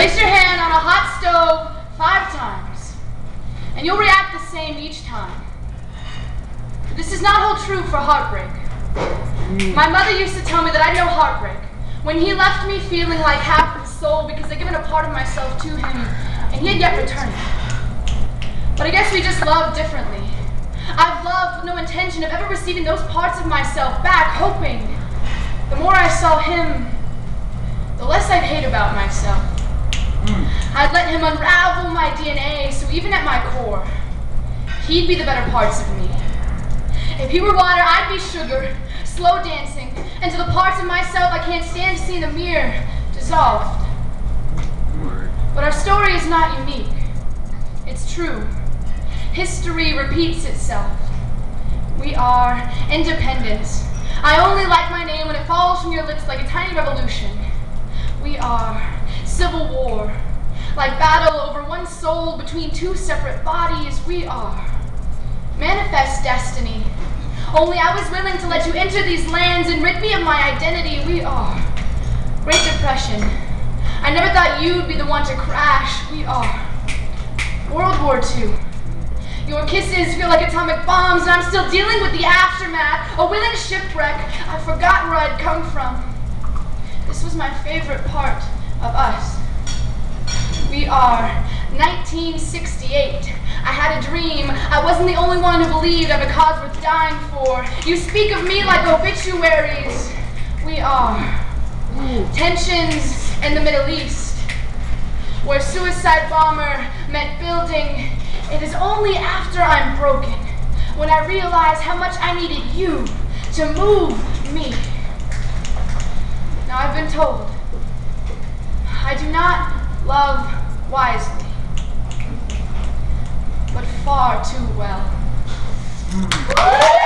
Place your hand on a hot stove five times, and you'll react the same each time. This does not hold true for heartbreak. My mother used to tell me that I know heartbreak. When he left me feeling like half his soul because I'd given a part of myself to him, and he had yet returned. But I guess we just love differently. I've loved with no intention of ever receiving those parts of myself back, hoping. The more I saw him, the less I'd hate about myself. I'd let him unravel my DNA, so even at my core, he'd be the better parts of me. If he were water, I'd be sugar, slow dancing, and to the parts of myself I can't stand to see in the mirror, dissolved. But our story is not unique. It's true. History repeats itself. We are independent. I only like my name when it falls from your lips like a tiny revolution. We are civil war. Like battle over one soul between two separate bodies, we are. Manifest destiny. Only I was willing to let you enter these lands and rid me of my identity. We are. Great Depression. I never thought you'd be the one to crash. We are. World War II. Your kisses feel like atomic bombs, and I'm still dealing with the aftermath. A willing shipwreck. I've forgotten where I'd come from. This was my favorite part of us. We are 1968. I had a dream. I wasn't the only one who believed of a cause worth dying for. You speak of me like obituaries. We are. Tensions in the Middle East, where suicide bomber meant building. It is only after I'm broken when I realize how much I needed you to move me. Now I've been told I do not love wisely, but far too well. Hmm.